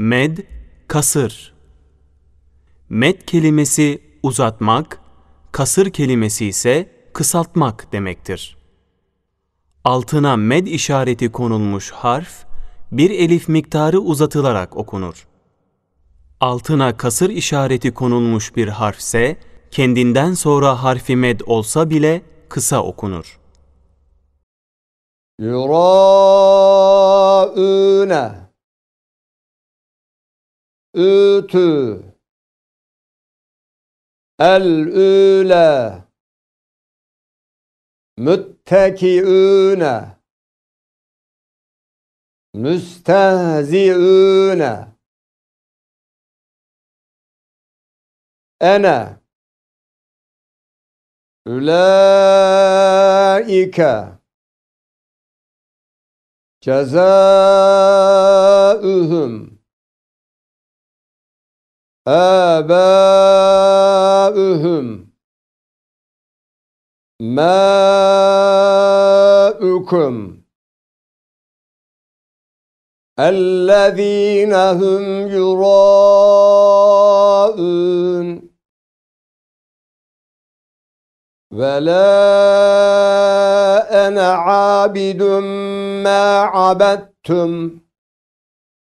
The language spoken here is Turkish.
Med, kasır. Med kelimesi uzatmak, kasır kelimesi ise kısaltmak demektir. Altına med işareti konulmuş harf, bir elif miktarı uzatılarak okunur. Altına kasır işareti konulmuş bir harfse, kendinden sonra harfi med olsa bile kısa okunur ütü. El üle müttekiüne müstehziüne ene. Ülaike ceza آباؤهم ماؤكم الذين هم يراءون ولا أنا عابد ما عبدتم